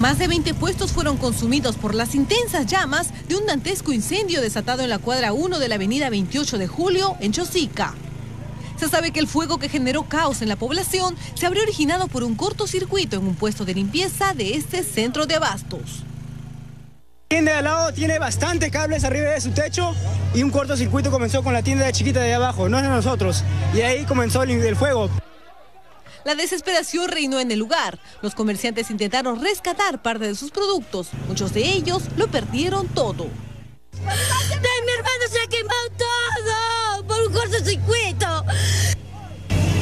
Más de 20 puestos fueron consumidos por las intensas llamas de un dantesco incendio desatado en la cuadra 1 de la avenida 28 de julio en Chosica. Se sabe que el fuego que generó caos en la población se habría originado por un cortocircuito en un puesto de limpieza de este centro de abastos. tienda de al lado tiene bastantes cables arriba de su techo y un cortocircuito comenzó con la tienda de chiquita de abajo, no es de nosotros. Y ahí comenzó el fuego. La desesperación reinó en el lugar. Los comerciantes intentaron rescatar parte de sus productos. Muchos de ellos lo perdieron todo. De mi hermano se ha quemado todo por un cortocircuito.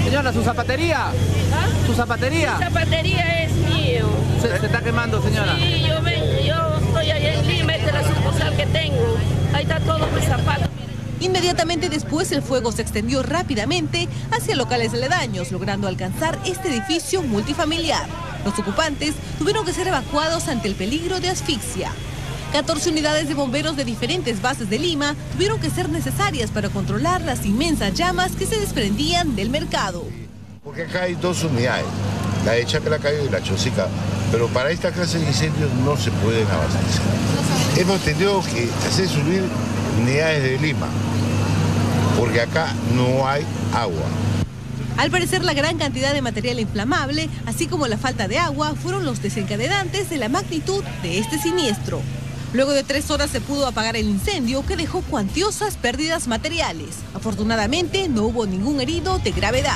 Señora, su zapatería. ¿Su zapatería? Mi zapatería es mío. Se, se, está quemando, señora. Sí, yo, vengo, yo estoy allá en Lima, esta es la sucursal que tengo. Ahí está todo mi zapato. Inmediatamente después el fuego se extendió rápidamente hacia locales aledaños, logrando alcanzar este edificio multifamiliar. Los ocupantes tuvieron que ser evacuados ante el peligro de asfixia. 14 unidades de bomberos de diferentes bases de Lima tuvieron que ser necesarias para controlar las inmensas llamas que se desprendían del mercado. Porque acá hay dos unidades, la de Chaclacayo y la Chosica, pero para esta clase de incendios no se pueden abastecer. Hemos tenido que hacer subir unidades de Lima, porque acá no hay agua. Al parecer la gran cantidad de material inflamable, así como la falta de agua, fueron los desencadenantes de la magnitud de este siniestro. Luego de tres horas se pudo apagar el incendio que dejó cuantiosas pérdidas materiales. Afortunadamente no hubo ningún herido de gravedad.